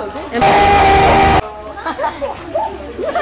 É...